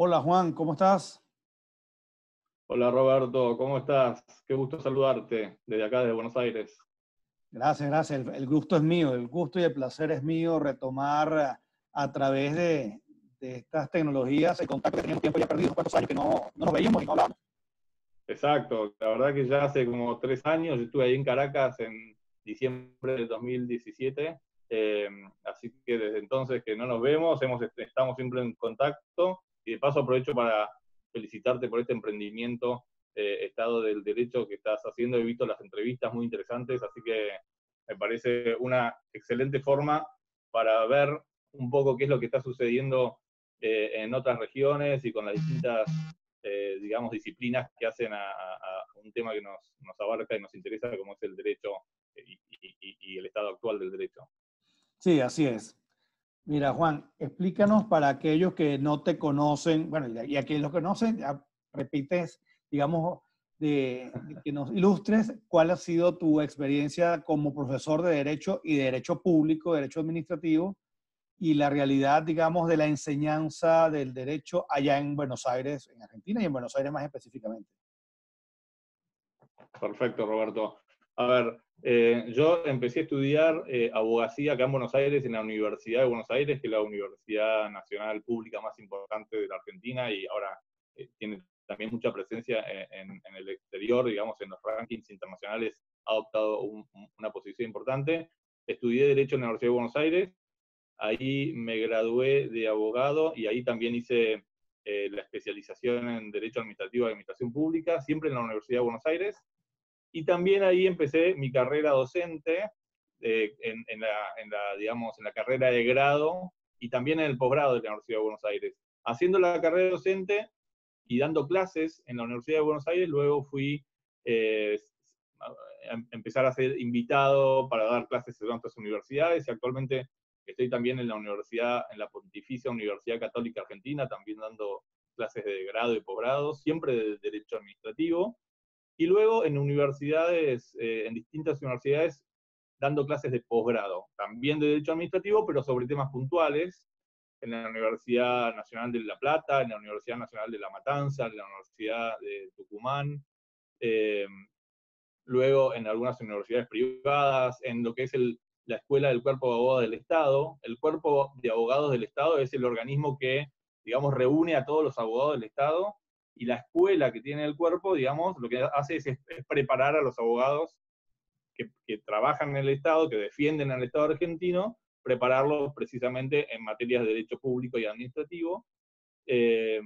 Hola Juan, ¿cómo estás? Hola Roberto, ¿cómo estás? Qué gusto saludarte desde acá, desde Buenos Aires. Gracias, gracias. El, gusto es mío, el gusto y el placer es mío retomar a, través de, estas tecnologías el contacto que teníamos tiempo ya perdido, cuántos años que no, no nos veíamos y no hablábamos. Exacto, la verdad que ya hace como tres años, yo estuve ahí en Caracas en diciembre del 2017, eh, así que desde entonces que no nos vemos, hemos, estamos siempre en contacto y de paso aprovecho para felicitarte por este emprendimiento eh, Estado del Derecho que estás haciendo. He visto las entrevistas muy interesantes, así que me parece una excelente forma para ver un poco qué es lo que está sucediendo eh, en otras regiones y con las distintas, eh, digamos, disciplinas que hacen a, un tema que nos, nos, abarca y nos interesa, como es el derecho y, y el estado actual del derecho. Sí, así es. Mira, Juan, explícanos para aquellos que no te conocen, bueno, y a quienes lo conocen, repites, digamos, de, que nos ilustres cuál ha sido tu experiencia como profesor de Derecho y Derecho Público, Derecho Administrativo, y la realidad, digamos, de la enseñanza del derecho allá en Buenos Aires, en Argentina y en Buenos Aires más específicamente. Perfecto, Roberto. A ver, eh, yo empecé a estudiar eh, abogacía acá en Buenos Aires, en la Universidad de Buenos Aires, que es la universidad nacional pública más importante de la Argentina y ahora eh, tiene también mucha presencia en, el exterior, digamos, en los rankings internacionales, ha adoptado una posición importante. Estudié Derecho en la Universidad de Buenos Aires, ahí me gradué de abogado y ahí también hice la especialización en Derecho Administrativo de Administración Pública, siempre en la Universidad de Buenos Aires. Y también ahí empecé mi carrera docente eh, en, la, digamos, en la carrera de grado y también en el posgrado de la Universidad de Buenos Aires. Haciendo la carrera docente y dando clases en la Universidad de Buenos Aires, luego fui eh, a empezar a ser invitado para dar clases en otras universidades y actualmente estoy también en la universidad, en la Pontificia Universidad Católica Argentina, también dando clases de grado y posgrado, siempre de derecho administrativo y luego en universidades, eh, en distintas universidades, dando clases de posgrado, también de Derecho Administrativo, pero sobre temas puntuales, en la Universidad Nacional de La Plata, en la Universidad Nacional de La Matanza, en la Universidad de Tucumán, eh, luego en algunas universidades privadas, en lo que es la Escuela del Cuerpo de Abogados del Estado. El Cuerpo de Abogados del Estado es el organismo que, digamos, reúne a todos los abogados del Estado y la escuela que tiene el cuerpo, digamos, lo que hace es, preparar a los abogados que, trabajan en el Estado, que defienden al Estado argentino, prepararlos precisamente en materias de derecho público y administrativo. Eh,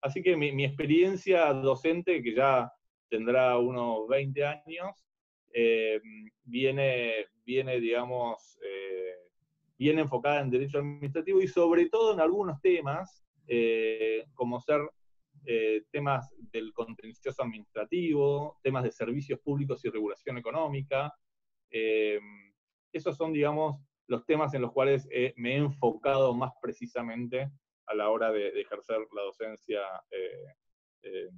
así que mi, experiencia docente, que ya tendrá unos 20 años, eh, viene, viene, digamos, eh, viene enfocada en derecho administrativo y sobre todo en algunos temas, como ser eh, temas del contencioso administrativo, temas de servicios públicos y regulación económica. Eh, esos son, digamos, los temas en los cuales me he enfocado más precisamente a la hora de, ejercer la docencia eh,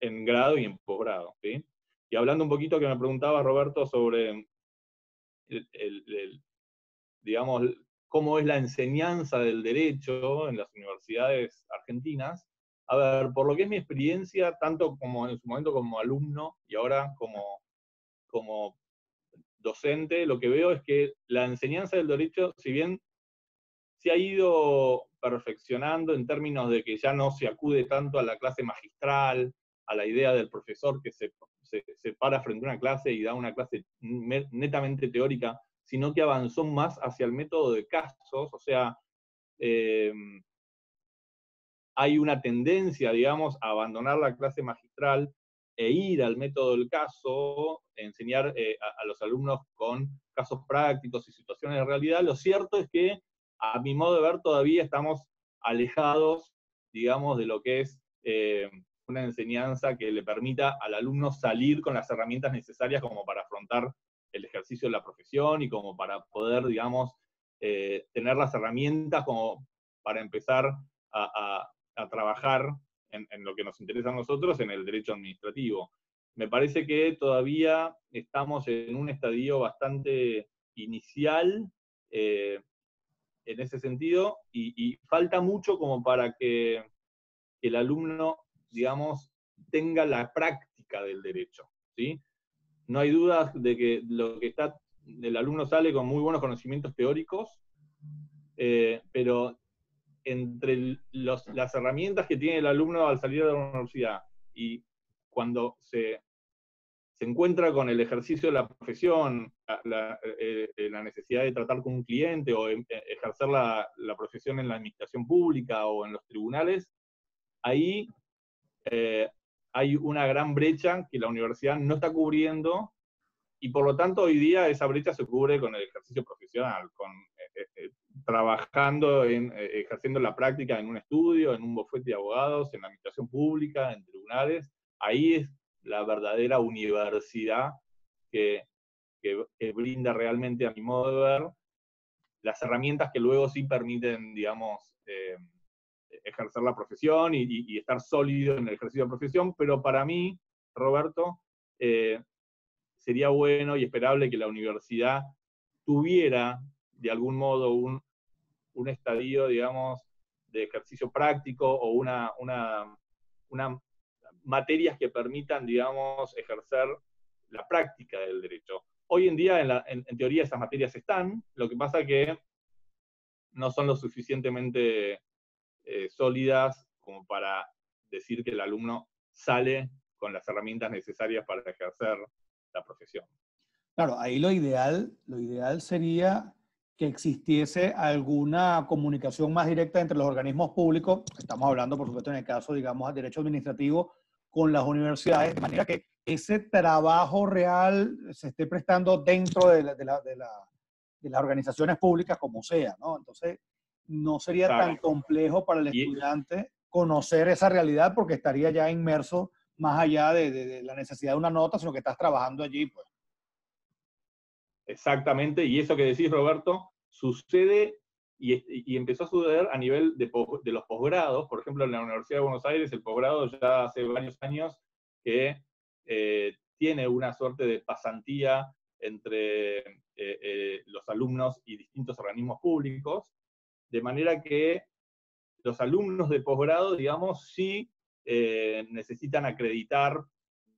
en grado y en posgrado. Y hablando un poquito que me preguntaba Roberto sobre digamos, cómo es la enseñanza del derecho en las universidades argentinas, a ver, por lo que es mi experiencia, tanto como en su momento como alumno y ahora como, como docente, lo que veo es que la enseñanza del derecho, si bien se ha ido perfeccionando en términos de que ya no se acude tanto a la clase magistral, a la idea del profesor que se, se, para frente a una clase y da una clase netamente teórica, sino que avanzó más hacia el método de casos, o sea, eh, hay una tendencia, digamos, a abandonar la clase magistral e ir al método del caso, enseñar eh, a, los alumnos con casos prácticos y situaciones de realidad. Lo cierto es que, a mi modo de ver, todavía estamos alejados, digamos, de lo que es eh, una enseñanza que le permita al alumno salir con las herramientas necesarias como para afrontar el ejercicio de la profesión y como para poder, digamos, eh, tener las herramientas como para empezar a, a trabajar en, lo que nos interesa a nosotros, en el derecho administrativo. Me parece que todavía estamos en un estadio bastante inicial eh, en ese sentido y, falta mucho como para que que el alumno, digamos, tenga la práctica del derecho. ¿sí? No hay dudas de que lo que está, el alumno sale con muy buenos conocimientos teóricos, eh, pero entre las herramientas que tiene el alumno al salir de la universidad y cuando se, encuentra con el ejercicio de la profesión, la, eh, eh, necesidad de tratar con un cliente o em, ejercer la, la, profesión en la administración pública o en los tribunales, ahí hay una gran brecha que la universidad no está cubriendo y por lo tanto hoy día esa brecha se cubre con el ejercicio profesional, con eh, eh, eh, trabajando, en, ejerciendo la práctica en un estudio, en un bufete de abogados, en la administración pública, en tribunales. Ahí es la verdadera universidad que, que, brinda realmente, a mi modo de ver, las herramientas que luego sí permiten, digamos, ejercer la profesión y, estar sólido en el ejercicio de profesión, pero para mí, Roberto, eh, sería bueno y esperable que la universidad tuviera de algún modo un, estadio, digamos, de ejercicio práctico o una, una, materias que permitan, digamos, ejercer la práctica del derecho. Hoy en día, en, en, teoría, esas materias están, lo que pasa que no son lo suficientemente eh, sólidas como para decir que el alumno sale con las herramientas necesarias para ejercer la profesión. Claro, ahí lo ideal, lo ideal sería que existiese alguna comunicación más directa entre los organismos públicos, estamos hablando por supuesto en el caso, digamos, del derecho administrativo, con las universidades, de manera que ese trabajo real se esté prestando dentro de, de, la, de, de las organizaciones públicas como sea, ¿no? Entonces, no sería tan complejo para el estudiante conocer esa realidad porque estaría ya inmerso más allá de, la necesidad de una nota, sino que estás trabajando allí. Pues. Exactamente, y eso que decís, Roberto, sucede y, empezó a suceder a nivel de, los posgrados. Por ejemplo, en la Universidad de Buenos Aires, el posgrado ya hace varios años que eh, tiene una suerte de pasantía entre eh, eh, los alumnos y distintos organismos públicos, de manera que los alumnos de posgrado, digamos, sí eh, necesitan acreditar,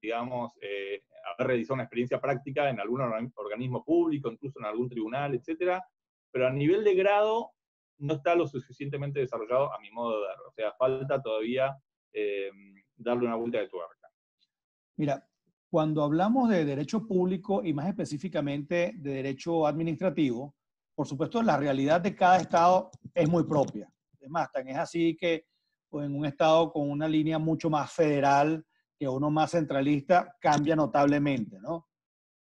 digamos, eh, haber realizado una experiencia práctica en algún organismo público, incluso en algún tribunal, etcétera, pero a nivel de grado no está lo suficientemente desarrollado a mi modo de ver. O sea, falta todavía eh, darle una vuelta de tuerca. Mira, cuando hablamos de derecho público y más específicamente de derecho administrativo, por supuesto, la realidad de cada estado es muy propia. Es más, tan es así que pues, en un estado con una línea mucho más federal que uno más centralista, cambia notablemente, ¿no?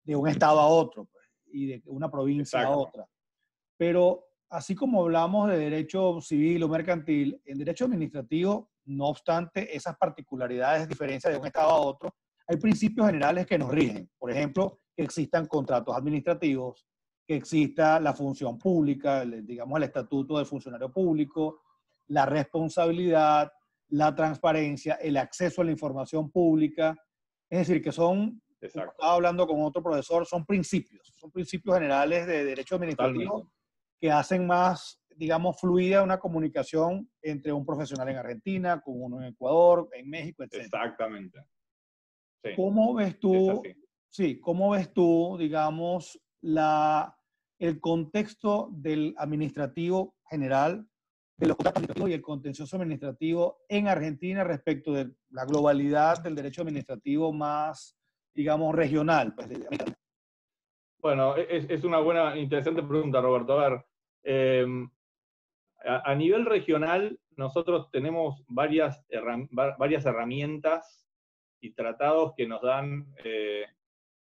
De un estado a otro pues, y de una provincia a otra. Pero así como hablamos de derecho civil o mercantil, en derecho administrativo, no obstante esas particularidades, diferencias de un estado a otro, hay principios generales que nos rigen. Por ejemplo, que existan contratos administrativos, que exista la función pública, digamos el estatuto del funcionario público, la responsabilidad, la transparencia, el acceso a la información pública. Es decir, que son, estaba hablando con otro profesor, son principios, son principios generales de derecho administrativo que hacen más, digamos, fluida una comunicación entre un profesional en Argentina, con uno en Ecuador, en México, etc. Exactamente. ¿Cómo ves tú, sí, cómo ves tú, digamos, la, el contexto del administrativo general, de los contratos y el contencioso administrativo en Argentina respecto de la globalidad del derecho administrativo más, digamos, regional. Pues, bueno, es, es, una buena, interesante pregunta, Roberto. A ver, em, a, nivel regional, nosotros tenemos varias, varias herramientas y tratados que nos dan, eh,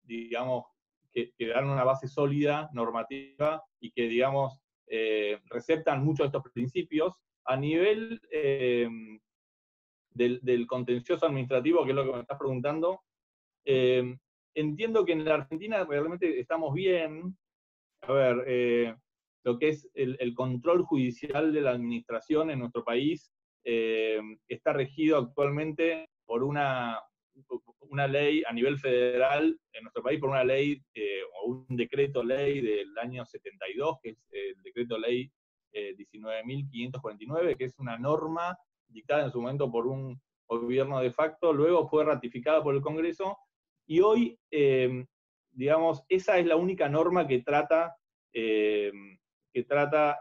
digamos, que, dan una base sólida, normativa, y que, digamos, eh, receptan muchos de estos principios. A nivel eh, del, contencioso administrativo, que es lo que me estás preguntando, eh, entiendo que en la Argentina realmente estamos bien. A ver, lo que es el, control judicial de la administración en nuestro país está regido actualmente por una, una ley a nivel federal en nuestro país por una ley eh, o un decreto ley del año 72, que es el decreto ley 19.549, eh, que es una norma dictada en su momento por un gobierno de facto, luego fue ratificada por el Congreso, y hoy, eh, digamos, esa es la única norma que trata, que trata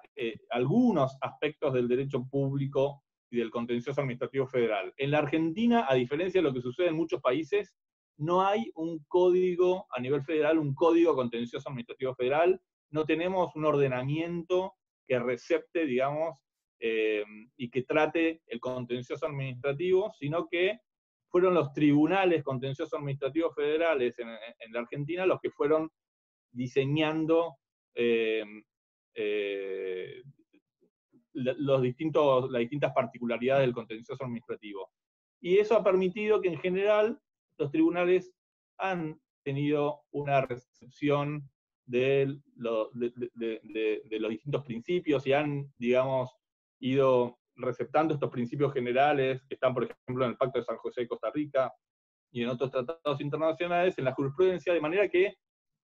algunos aspectos del derecho público y del contencioso administrativo federal. En la Argentina, a diferencia de lo que sucede en muchos países, no hay un código a nivel federal, un código contencioso administrativo federal, no tenemos un ordenamiento que recepte, digamos, eh, y que trate el contencioso administrativo, sino que fueron los tribunales contenciosos administrativos federales en, la Argentina los que fueron diseñando eh, eh, los distintos, las distintas particularidades del contencioso administrativo. Y eso ha permitido que en general los tribunales han tenido una recepción de, de, los distintos principios y han, digamos, ido receptando estos principios generales que están, por ejemplo, en el Pacto de San José de Costa Rica y en otros tratados internacionales, en la jurisprudencia, de manera que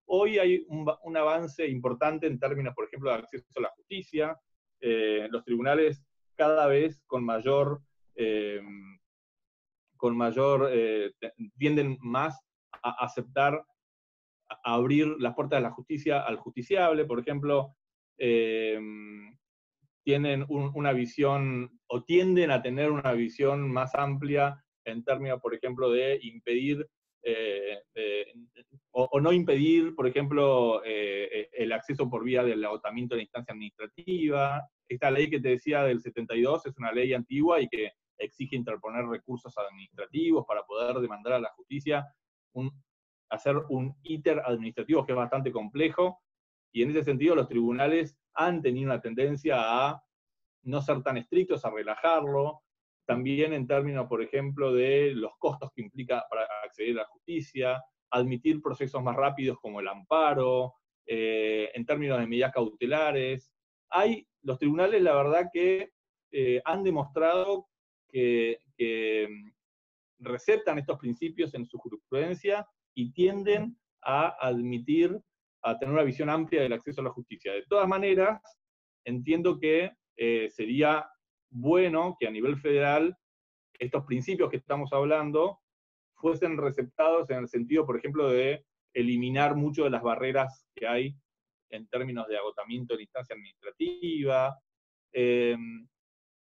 hoy hay un, avance importante en términos, por ejemplo, de acceso a la justicia, eh, los tribunales cada vez con mayor, eh, con mayor, eh, tienden más a aceptar, abrir las puertas de la justicia al justiciable, por ejemplo, tienen una visión o tienden a tener una visión más amplia en términos, por ejemplo, de impedir o, no impedir, por ejemplo, eh, el acceso por vía del agotamiento de la instancia administrativa. Esta ley que te decía del 72 es una ley antigua y que exige interponer recursos administrativos para poder demandar a la justicia, hacer un íter administrativo que es bastante complejo, y en ese sentido los tribunales han tenido una tendencia a no ser tan estrictos, a relajarlo, también en términos, por ejemplo, de los costos que implica para acceder a la justicia, admitir procesos más rápidos como el amparo, eh, en términos de medidas cautelares. Hay, los tribunales, la verdad que eh, han demostrado que, que, mm, receptan estos principios en su jurisprudencia y tienden a admitir, a tener una visión amplia del acceso a la justicia. De todas maneras, entiendo que eh, sería bueno que a nivel federal estos principios que estamos hablando fuesen receptados en el sentido, por ejemplo, de eliminar mucho de las barreras que hay en términos de agotamiento de la instancia administrativa. Em,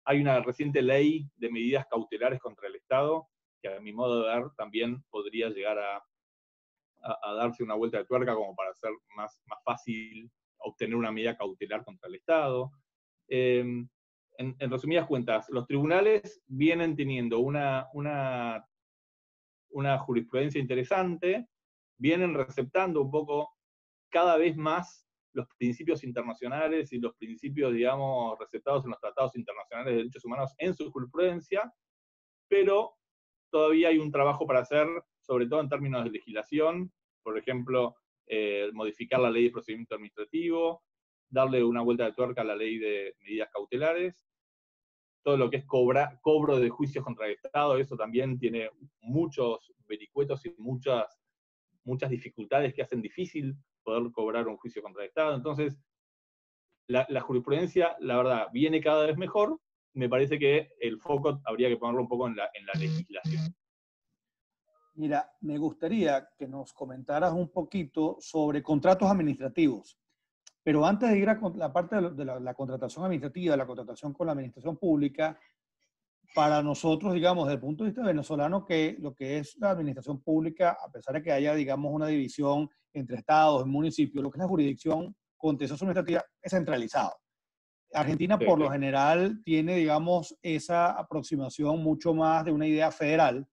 hay una reciente ley de medidas cautelares contra el Estado, que a mi modo de ver también podría llegar a, darse una vuelta de tuerca como para hacer más, más fácil obtener una medida cautelar contra el Estado. Em, en, resumidas cuentas, los tribunales vienen teniendo una, una una jurisprudencia interesante, vienen receptando un poco cada vez más los principios internacionales y los principios, digamos, receptados en los tratados internacionales de derechos humanos en su jurisprudencia, pero todavía hay un trabajo para hacer, sobre todo en términos de legislación, por ejemplo, eh, modificar la ley de procedimiento administrativo, darle una vuelta de tuerca a la ley de medidas cautelares, todo lo que es cobro de juicios contra el Estado, eso también tiene muchos vericuetos y muchas, muchas dificultades que hacen difícil poder cobrar un juicio contra el Estado. Entonces, la, jurisprudencia, la verdad, viene cada vez mejor. Me parece que el foco habría que ponerlo un poco en la, en la legislación. Mira, me gustaría que nos comentaras un poquito sobre contratos administrativos. Pero antes de ir a la parte de la, contratación administrativa, la contratación con la administración pública, para nosotros, digamos, desde el punto de vista venezolano, que lo que es la administración pública, a pesar de que haya, digamos, una división entre estados y municipios, lo que es la jurisdicción contencioso administrativa es centralizado. Argentina, por lo general, tiene, digamos, esa aproximación mucho más de una idea federal.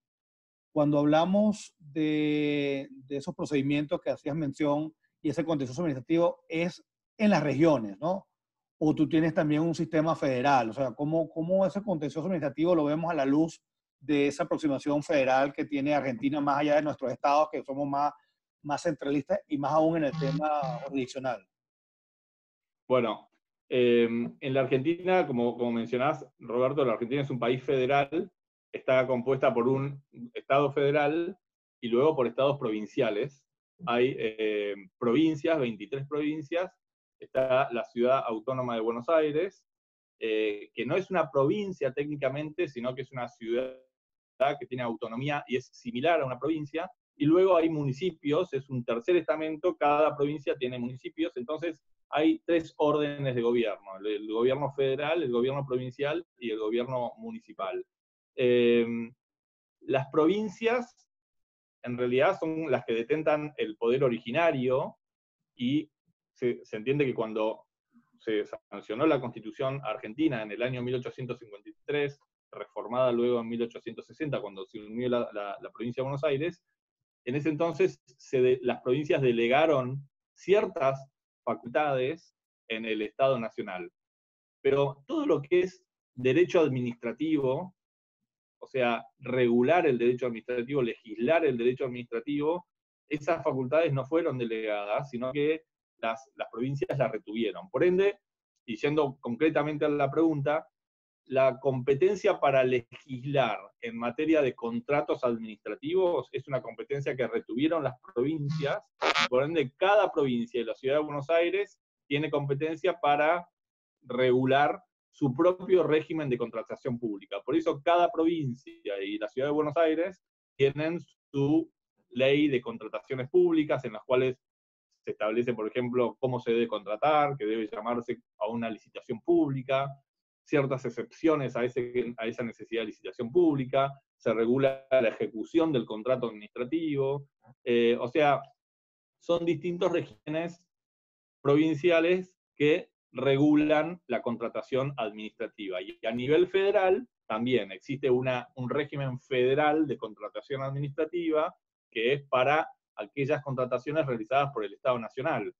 Cuando hablamos de, de esos procedimientos que hacías mención y ese contencioso administrativo, es en las regiones, ¿no? O tú tienes también un sistema federal, o sea, ¿cómo, cómo ese contencioso administrativo lo vemos a la luz de esa aproximación federal que tiene Argentina más allá de nuestros estados, que somos más, más centralistas y más aún en el tema jurisdiccional? Bueno, em, en la Argentina, como, como mencionás, Roberto, la Argentina es un país federal, está compuesta por un estado federal y luego por estados provinciales. Hay em, provincias, 23 provincias, está la ciudad autónoma de Buenos Aires, eh, que no es una provincia técnicamente, sino que es una ciudad que tiene autonomía y es similar a una provincia, y luego hay municipios, es un tercer estamento, cada provincia tiene municipios, entonces hay tres órdenes de gobierno, el, gobierno federal, el gobierno provincial y el gobierno municipal. Em, las provincias en realidad son las que detentan el poder originario y se, entiende que cuando se sancionó la constitución argentina en el año 1853, reformada luego en 1860, cuando se unió la, provincia de Buenos Aires, en ese entonces las provincias delegaron ciertas facultades en el Estado Nacional. Pero todo lo que es derecho administrativo, o sea, regular el derecho administrativo, legislar el derecho administrativo, esas facultades no fueron delegadas, sino que las, provincias las retuvieron. Por ende, y yendo concretamente a la pregunta, la competencia para legislar en materia de contratos administrativos es una competencia que retuvieron las provincias, por ende cada provincia y la ciudad de Buenos Aires tiene competencia para regular su propio régimen de contratación pública. Por eso cada provincia y la ciudad de Buenos Aires tienen su ley de contrataciones públicas en las cuales se establece, por ejemplo, cómo se debe contratar, que debe llamarse a una licitación pública, ciertas excepciones a, esa necesidad de licitación pública, se regula la ejecución del contrato administrativo, eh, o sea, son distintos regímenes provinciales que regulan la contratación administrativa. Y a nivel federal también existe una, un régimen federal de contratación administrativa que es para aquellas contrataciones realizadas por el Estado Nacional,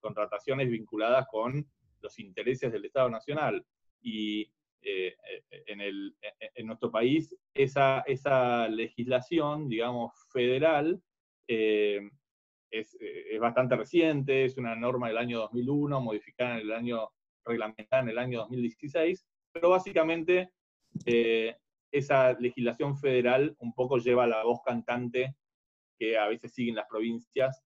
contrataciones vinculadas con los intereses del Estado Nacional. Y eh, eh, en, el, en, nuestro país esa, legislación, digamos, federal eh, es, bastante reciente, es una norma del año 2001, modificada en el año, reglamentada en el año 2016, pero básicamente esa legislación federal un poco lleva la voz cantante que a veces siguen las provincias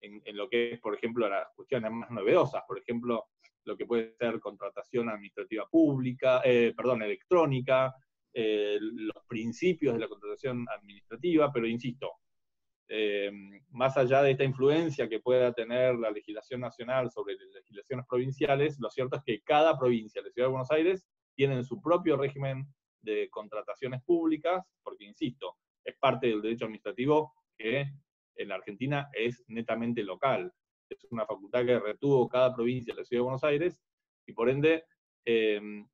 en, lo que es, por ejemplo, las cuestiones más novedosas. Por ejemplo, lo que puede ser contratación administrativa pública, eh, perdón, electrónica, eh, los principios de la contratación administrativa, pero insisto, eh, más allá de esta influencia que pueda tener la legislación nacional sobre las legislaciones provinciales, lo cierto es que cada provincia de la Ciudad de Buenos Aires tiene su propio régimen de contrataciones públicas, porque, insisto, es parte del derecho administrativo que en la Argentina es netamente local es una facultad que retuvo cada provincia de la Ciudad de Buenos Aires, y por ende, em,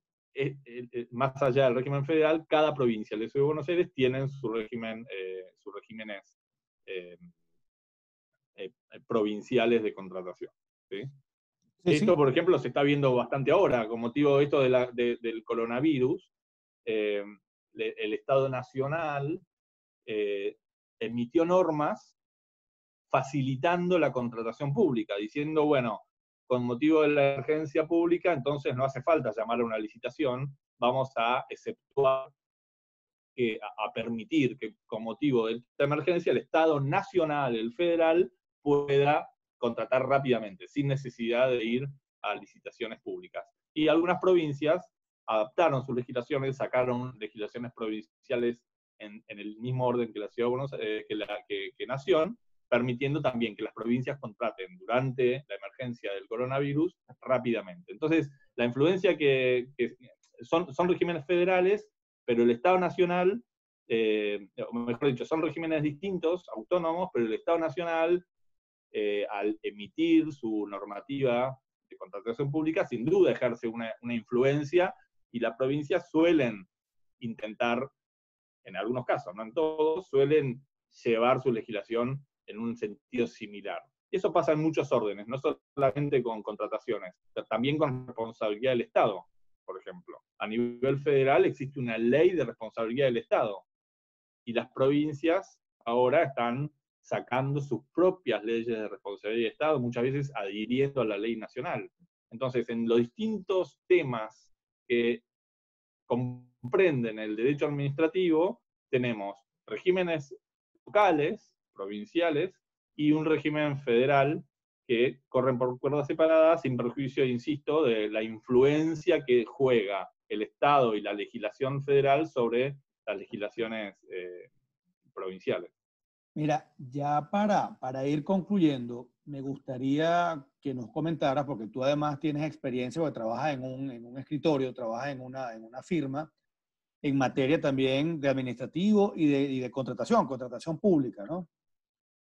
más allá del régimen federal, cada provincia de la Ciudad de Buenos Aires tienen su régimen, eh, sus regímenes em, eh, provinciales de contratación. esto, por ejemplo, se está viendo bastante ahora, con motivo de esto del coronavirus. El Estado Nacional eh, emitió normas facilitando la contratación pública, diciendo, bueno, con motivo de la emergencia pública, entonces no hace falta llamar a una licitación, vamos a exceptuar, a, permitir que con motivo de esta emergencia el Estado nacional, el federal, pueda contratar rápidamente, sin necesidad de ir a licitaciones públicas. Y algunas provincias adaptaron sus legislaciones, sacaron legislaciones provinciales en, el mismo orden que la ciudad de Buenos eh, que, la, Nación, permitiendo también que las provincias contraten durante la emergencia del coronavirus rápidamente. Entonces, la influencia que, son, son regímenes federales, pero el Estado Nacional, eh, o mejor dicho, son regímenes distintos, autónomos, pero el Estado Nacional, eh, al emitir su normativa de contratación pública, sin duda ejerce una influencia y las provincias suelen intentar, en algunos casos, no en todos, suelen llevar su legislación en un sentido similar. Eso pasa en muchos órdenes, no solamente con contrataciones, también con responsabilidad del Estado, por ejemplo. A nivel federal existe una ley de responsabilidad del Estado y las provincias ahora están sacando sus propias leyes de responsabilidad del Estado, muchas veces adhiriendo a la ley nacional. Entonces, en los distintos temas que comprenden el derecho administrativo, tenemos regímenes locales provinciales y un régimen federal que corren por cuerdas separadas, sin perjuicio, insisto, de la influencia que juega el Estado y la legislación federal sobre las legislaciones eh, provinciales. Mira, ya para, para ir concluyendo, me gustaría que nos comentaras, porque tú además tienes experiencia, porque trabajas en un, en un escritorio, trabajas en una, en una firma, en materia también de administrativo y de, y de contratación, contratación pública, ¿no?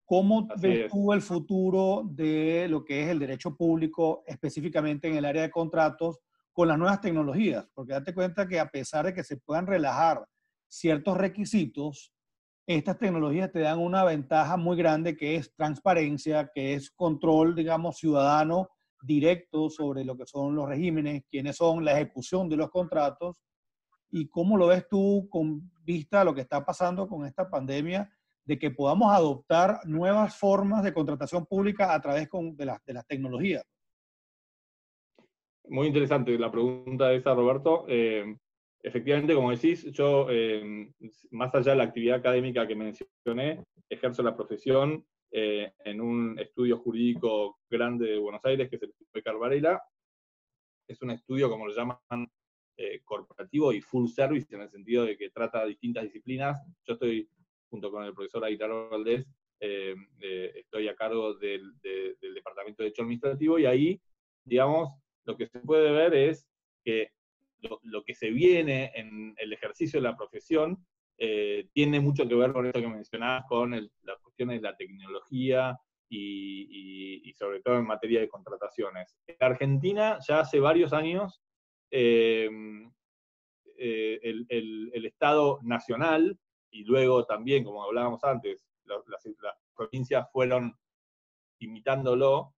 ¿Cómo ves tú el futuro de lo que es el derecho público, específicamente en el área de contratos, con las nuevas tecnologías? Porque date cuenta que a pesar de que se puedan relajar ciertos requisitos, estas tecnologías te dan una ventaja muy grande que es transparencia, que es control, digamos, ciudadano directo sobre lo que son los regímenes, quiénes son, la ejecución de los contratos. ¿Y cómo lo ves tú con vista a lo que está pasando con esta pandemia? de que podamos adoptar nuevas formas de contratación pública a través de, las, de las tecnologías. Muy interesante la pregunta esa, Roberto. Eh, efectivamente, como decís, yo, eh, más allá de la actividad académica que mencioné, ejerzo la profesión eh, en un estudio jurídico grande de Buenos Aires, que es el de Carvarela. Es un estudio, como lo llaman, corporativo y full service, en el sentido de que trata distintas disciplinas. Yo estoy junto con el profesor Aguilar Valdés, eh, eh, estoy a cargo del, Departamento de Derecho Administrativo y ahí, digamos, lo que se puede ver es que lo, que se viene en el ejercicio de la profesión eh, tiene mucho que ver con esto que mencionabas, con las cuestiones de la tecnología y, sobre todo en materia de contrataciones. En Argentina ya hace varios años el, el Estado nacional y luego también, como hablábamos antes, las, provincias fueron imitándolo,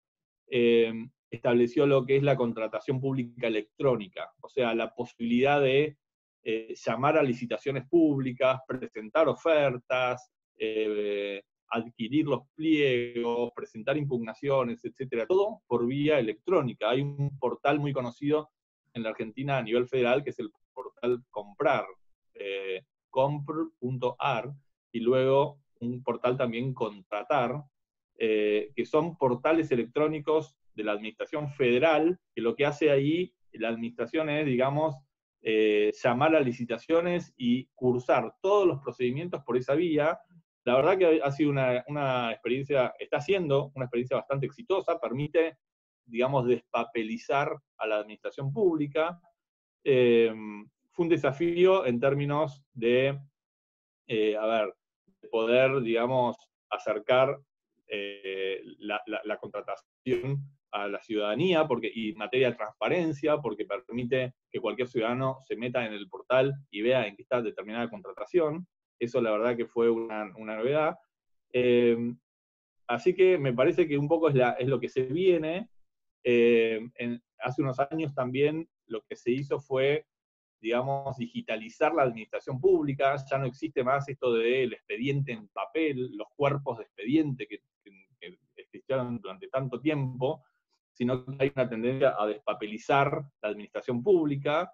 eh, estableció lo que es la contratación pública electrónica, o sea, la posibilidad de eh, llamar a licitaciones públicas, presentar ofertas, eh, adquirir los pliegos, presentar impugnaciones, etcétera, todo por vía electrónica. Hay un portal muy conocido en la Argentina a nivel federal que es el portal Comprar compr.ar y luego un portal también Contratar, eh, que son portales electrónicos de la Administración Federal, que lo que hace ahí la Administración es, digamos, eh, llamar a licitaciones y cursar todos los procedimientos por esa vía. La verdad que ha sido una, experiencia, está siendo una experiencia bastante exitosa, permite, digamos, despapelizar a la administración pública. Eh, fue un desafío en términos de, eh, poder, digamos, acercar eh, la, contratación a la ciudadanía porque, y materia de transparencia, porque permite que cualquier ciudadano se meta en el portal y vea en qué está determinada contratación. Eso la verdad que fue una, novedad. Eh, así que me parece que un poco es lo que se viene. Hace unos años también lo que se hizo fue digamos, digitalizar la administración pública, ya no existe más esto del expediente en papel, los cuerpos de expediente que, existieron durante tanto tiempo, sino que hay una tendencia a despapelizar la administración pública.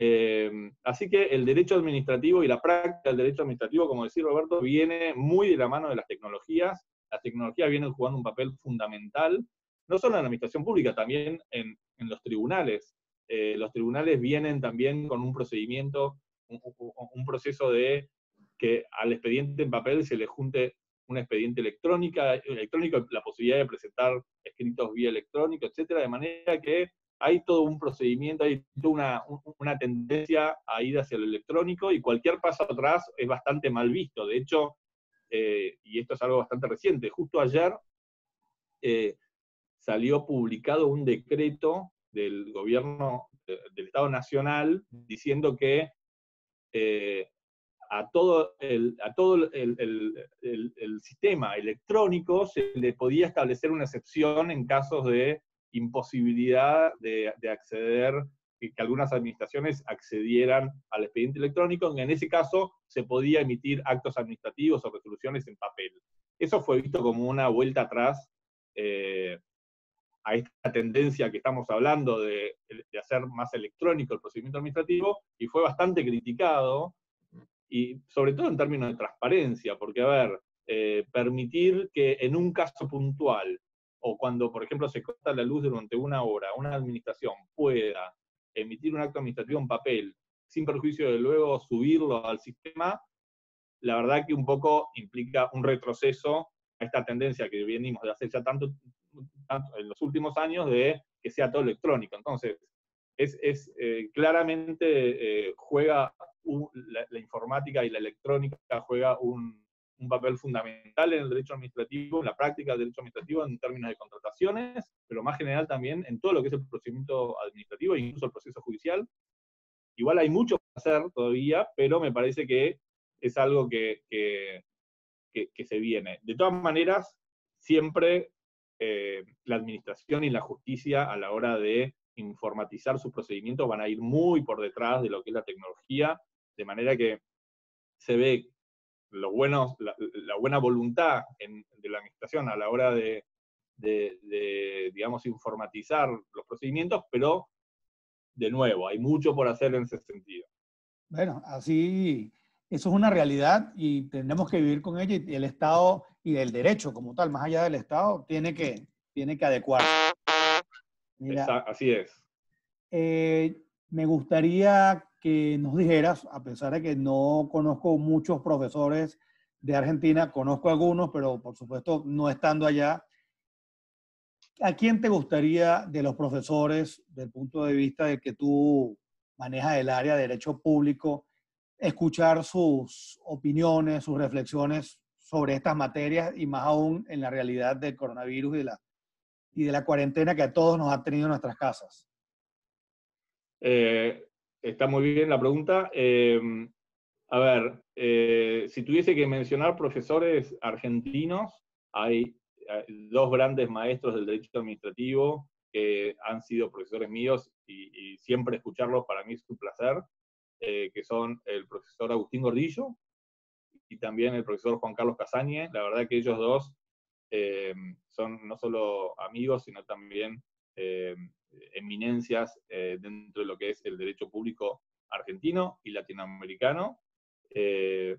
Eh, así que el derecho administrativo y la práctica del derecho administrativo, como decía Roberto, viene muy de la mano de las tecnologías. Las tecnologías vienen jugando un papel fundamental, no solo en la administración pública, también en, en los tribunales. Eh, los tribunales vienen también con un procedimiento, un, proceso de que al expediente en papel se le junte un expediente electrónico, la posibilidad de presentar escritos vía electrónico, etcétera, de manera que hay todo un procedimiento, hay toda una, tendencia a ir hacia lo electrónico y cualquier paso atrás es bastante mal visto. De hecho, eh, y esto es algo bastante reciente, justo ayer eh, salió publicado un decreto del gobierno del Estado Nacional diciendo que eh, a todo, el, a todo el, sistema electrónico se le podía establecer una excepción en casos de imposibilidad de, acceder, que, que algunas administraciones accedieran al expediente electrónico, en ese caso se podía emitir actos administrativos o resoluciones en papel. Eso fue visto como una vuelta atrás eh, a esta tendencia que estamos hablando de, hacer más electrónico el procedimiento administrativo y fue bastante criticado, y sobre todo en términos de transparencia, porque, a ver, eh, permitir que en un caso puntual o cuando, por ejemplo, se corta la luz durante una hora, una administración pueda emitir un acto administrativo en papel, sin perjuicio de luego subirlo al sistema, la verdad que un poco implica un retroceso a esta tendencia que venimos de hacer ya tanto, en los últimos años de que sea todo electrónico. Entonces, es, eh, claramente eh, juega la, informática y la electrónica juega un, un, papel fundamental en el derecho administrativo, en la práctica del derecho administrativo en términos de contrataciones, pero más general también en todo lo que es el procedimiento administrativo e incluso el proceso judicial. Igual hay mucho que hacer todavía, pero me parece que es algo que, que, que, se viene. De todas maneras, siempre eh, la administración y la justicia a la hora de informatizar sus procedimientos van a ir muy por detrás de lo que es la tecnología, de manera que se ve lo bueno, la, buena voluntad de la administración a la hora de, de, digamos, informatizar los procedimientos, pero de nuevo, hay mucho por hacer en ese sentido. Bueno, así eso es una realidad y tenemos que vivir con ella y el Estado y el derecho como tal, más allá del Estado, tiene que, tiene que adecuarse. así es. Eh, me gustaría que nos dijeras, a pesar de que no conozco muchos profesores de Argentina, conozco algunos, pero por supuesto no estando allá, ¿a quién te gustaría de los profesores, del punto de vista de que tú manejas el área de derecho público, escuchar sus opiniones, sus reflexiones sobre estas materias y más aún en la realidad del coronavirus y de la, y de la cuarentena que a todos nos ha tenido en nuestras casas. Eh, está muy bien la pregunta. Eh, a ver, eh, si tuviese que mencionar profesores argentinos, hay, dos grandes maestros del derecho administrativo que han sido profesores míos y, y siempre escucharlos para mí es un placer. Que son el profesor Agustín Gordillo y también el profesor Juan Carlos Casañe. La verdad que ellos dos eh, son no solo amigos, sino también eh, eminencias dentro de lo que es el derecho público argentino y latinoamericano. es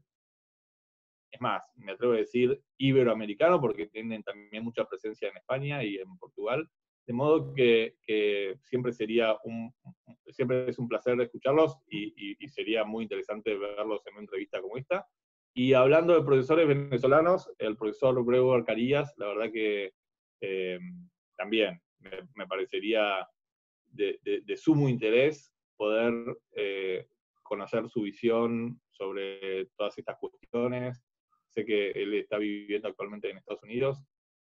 más, me atrevo a decir iberoamericano porque tienen también mucha presencia en España y en Portugal. De modo que, siempre sería un, siempre es un placer escucharlos y, sería muy interesante verlos en una entrevista como esta. Y hablando de profesores venezolanos, el profesor Brego Arcarías, la verdad que eh, también me, parecería de, sumo interés poder eh, conocer su visión sobre todas estas cuestiones. Sé que él está viviendo actualmente en Estados Unidos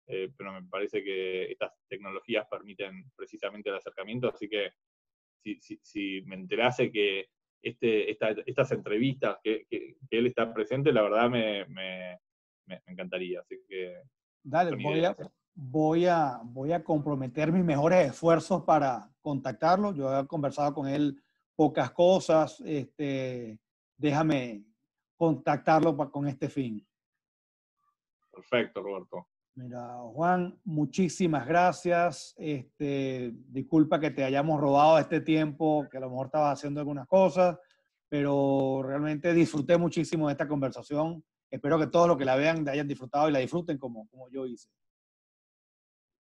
eh, pero me parece que estas tecnologías permiten precisamente el acercamiento, así que si, si, me enterase que este, estas entrevistas, que, que, él está presente, la verdad me, me, me encantaría. Así que Dale, voy a, voy a, voy, a, comprometer mis mejores esfuerzos para contactarlo. Yo he conversado con él pocas cosas. Este, déjame contactarlo con este fin. Perfecto, Roberto. Mira, Juan, muchísimas gracias. Este, disculpa que te hayamos robado este tiempo, que a lo mejor estabas haciendo algunas cosas, pero realmente disfruté muchísimo de esta conversación. Espero que todos los que la vean hayan disfrutado y la disfruten como, como yo hice.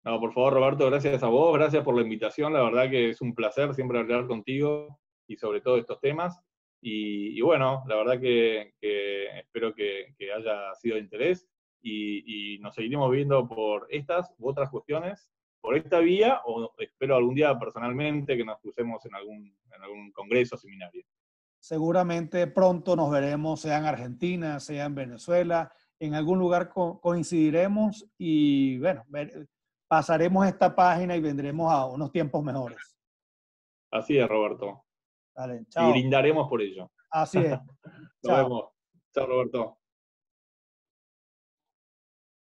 No, por favor, Roberto, gracias a vos, gracias por la invitación. La verdad que es un placer siempre hablar contigo y sobre todo estos temas. Y, bueno, la verdad que, espero que, que haya sido de interés y, nos seguiremos viendo por estas u otras cuestiones, por esta vía, o espero algún día personalmente que nos crucemos en algún, en algún congreso o seminario. Seguramente pronto nos veremos, sea en Argentina, sea en Venezuela, en algún lugar coincidiremos y bueno, pasaremos esta página y vendremos a unos tiempos mejores. Así es, Roberto. Dale, chao. Y brindaremos por ello. Así es. Nos vemos. Chao, Roberto.